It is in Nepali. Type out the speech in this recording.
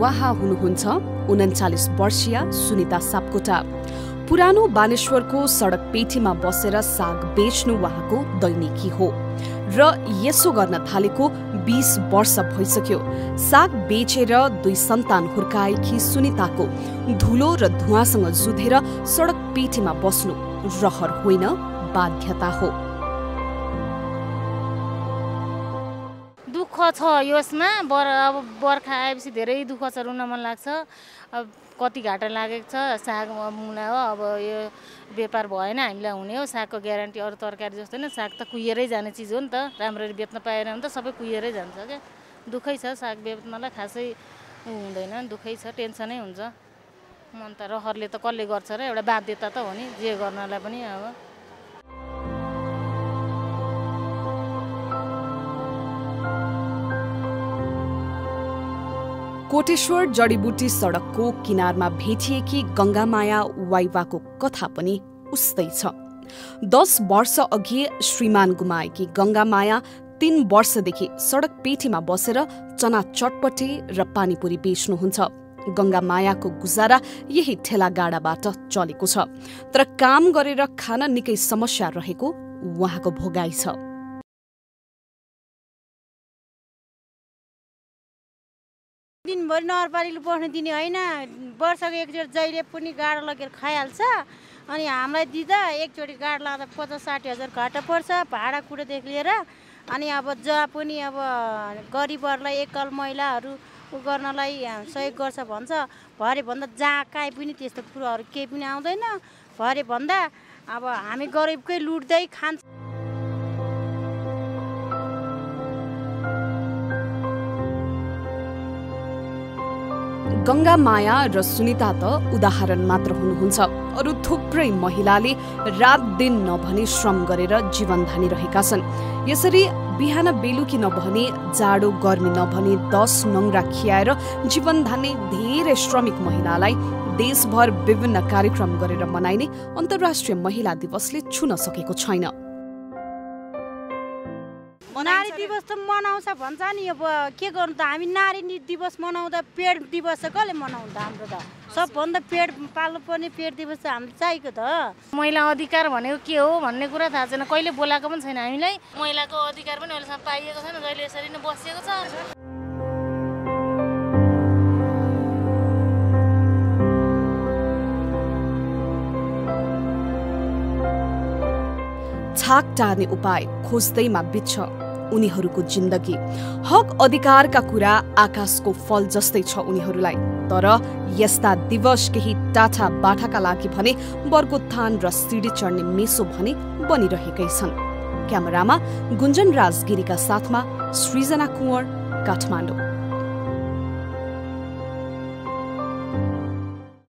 उहाँ हुनुहुन्छ उन्चालिस वर्षीय सुनिता सापकोटा। पुरानो बानेश्वरको सडक पेटीमा बसेर साग बेच्नु उहाँको दैनिकी हो र यसो गर्न थालेको बीस वर्ष भइसक्यो। साग बेचेर दुई सन्तान हुर्काएकी सुनिताको धुलो र धुवासँग जुधेर सडक पेटीमा बस्नु रहर होइन बाध्यता हो। छ यसमा बर अब बर्खा आएपछि धेरै दुःख छ रुन मन लाग्छ। अब कति घाटा लागेको छ साग मुला हो अब यो व्यापार भएन हामीलाई हुने हो सागको ग्यारेन्टी अरू तरकारी जस्तो होइन साग त कुहिएरै जाने चिज हो नि त राम्ररी बेच्न पाएन भने त सबै कुहिएरै जान्छ क्या। दुःखै छ साग बेच्नलाई खासै हुँदैन दुःखै छ टेन्सनै हुन्छ। मन त रहरले त कसले गर्छ र एउटा बाध्यता त हो नि जे गर्नलाई पनि अब। कोटेश्वर जडीबुटी सडकको किनारमा भेटिएकी गङ्गामाया वाइवाको कथा पनि उस्तै छ। दस वर्ष अघि श्रीमान गुमाएकी गङ्गामाया तीन वर्षदेखि सडक पेटीमा बसेर चना चटपटे र पानीपुरी बेच्नुहुन्छ। गङ्गा मायाको गुजारा यही ठेलागाडाबाट चलेको छ तर काम गरेर खान निकै समस्या रहेको उहाँको भोगाई छ। दिनभरि नगरपालिकाले बस्नु दिने होइन। वर्षको एकचोटि जहिले पनि गाडो लगेर खाइहाल्छ। अनि हामीलाई दिँदा एकचोटि गाड लाँदा पचास साठी हजार घाटा पर्छ भाडा कुरोदेखि लिएर। अनि अब जहाँ पनि अब गरिबहरूलाई एकल महिलाहरू उ गर्नलाई सहयोग गर्छ भन्छ। भरे भन्दा जहाँ काहीँ पनि त्यस्तो कुरोहरू केही पनि आउँदैन। भरे भन्दा अब हामी गरिबकै लुट्दै खान्छ। गङ्गा माया र सुनिता त उदाहरण मात्र हुनुहुन्छ। अरू थुप्रै महिलाले रात दिन नभनी श्रम गरेर जीवन धानिरहेका छन्। यसरी बिहान बेलुकी नभनी जाडो गर्मी नभनी दस नङ्ग्रा खियाएर जीवन धान्ने धेरै श्रमिक महिलालाई देशभर विभिन्न कार्यक्रम गरेर मनाइने अन्तर्राष्ट्रिय महिला दिवसले छुन सकेको छैन। नारी दिवस त मनाउँछ भन्छ नि। अब के गर्नु त? हामी नारी दिवस मनाउँदा पेड दिवस चाहिँ कसले मनाउँछ हाम्रो त? सबभन्दा पेड पाल्नु पर्ने पेड दिवस चाहिँ हामीले चाहिएको त। महिला अधिकार भनेको के हो भन्ने कुरा थाहा छैन। कहिले बोलाएको पनि छैन हामीलाई। महिलाको अधिकार पनि अहिलेसम्म पाइएको छैन जहिले यसरी नै बसिएको छ। छाक टार्ने उपाय खोज्दैमा बित्छ। उनीहरूको जिन्दगी। हक अधिकारका कुरा आकाशको फल जस्तै छ उनीहरूलाई। तर यस्ता दिवस केही टाठा बाठाका लागि भने बर्गोत्थान र सिडी चढ्ने मेसो भने बनिरहेकै छन्। क्यामेरामा गुन्जन राज गिरीका साथमा सृजना कुँवर काठमाडौँ।